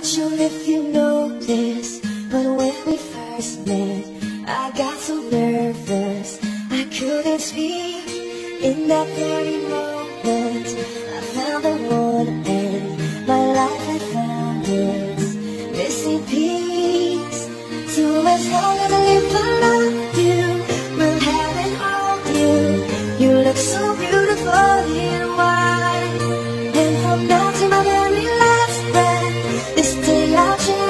Not sure if you know this, but when we first met, I got so nervous, I couldn't speak. In that very moment, I found the one and my life I found is missing piece. So as long as I live, I love you, we'll have it all you. You look so beautiful in white. 你要去。